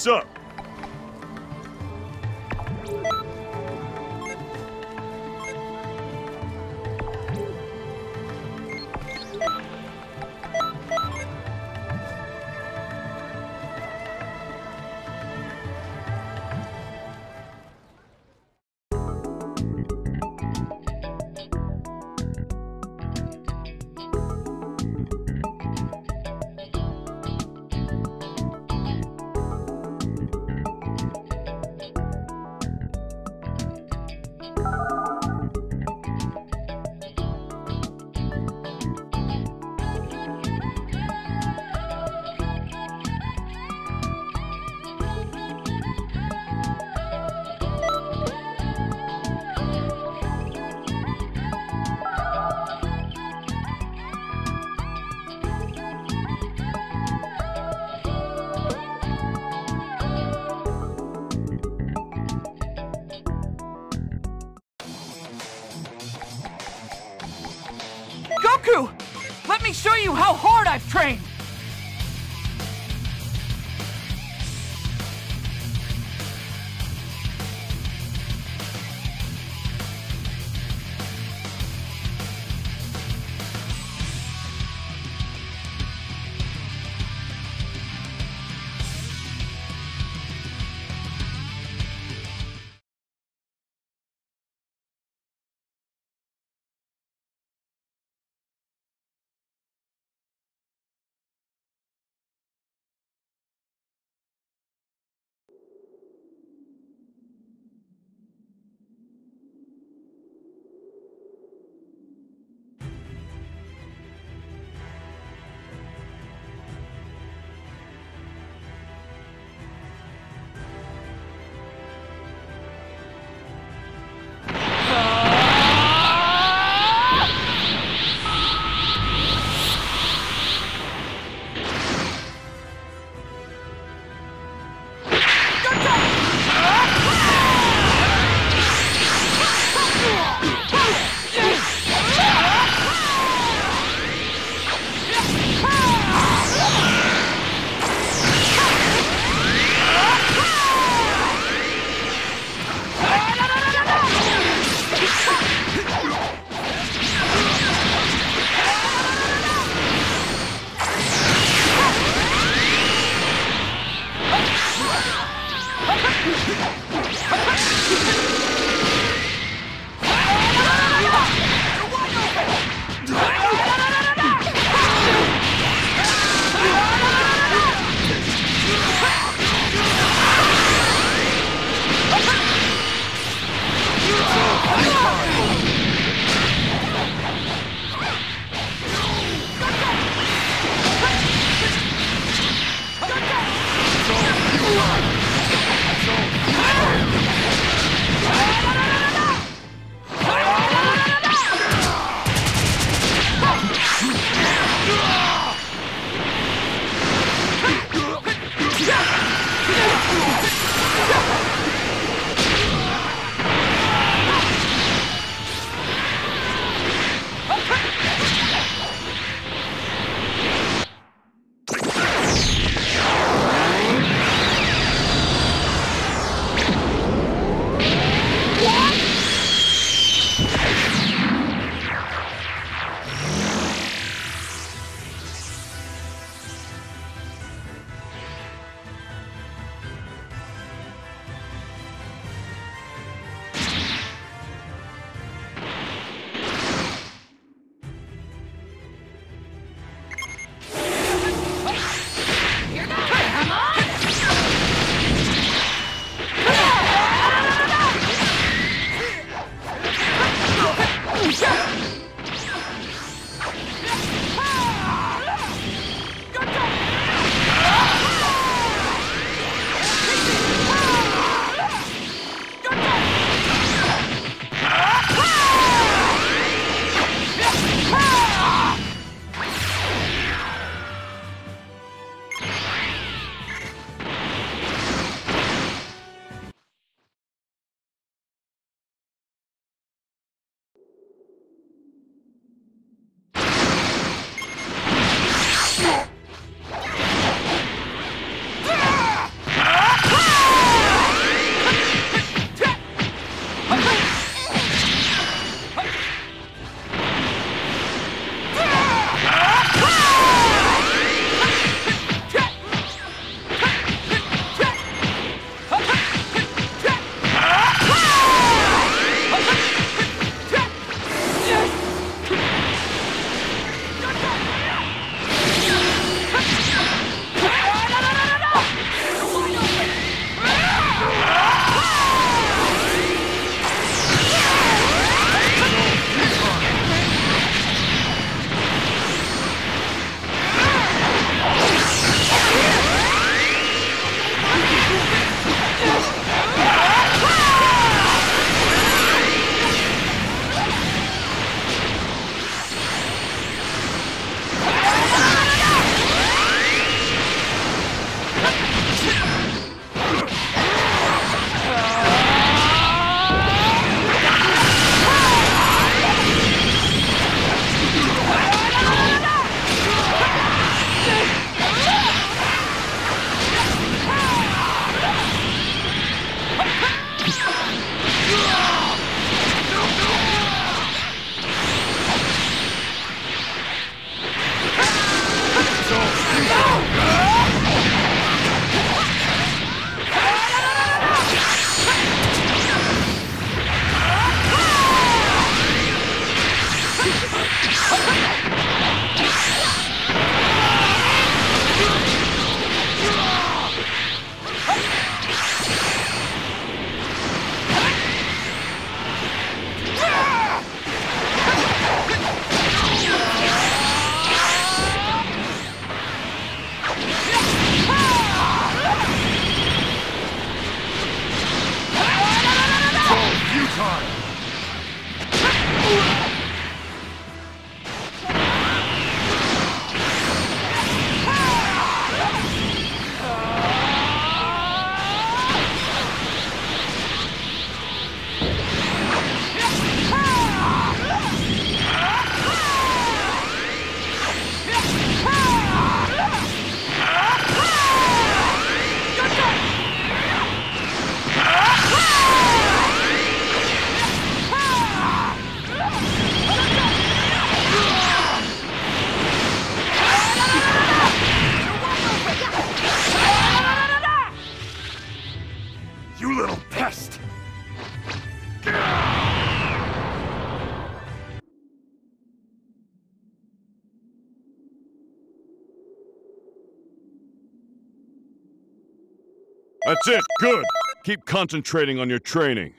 Sup? Goku! Let me show you how hard I've trained! That's it. Good. Keep concentrating on your training.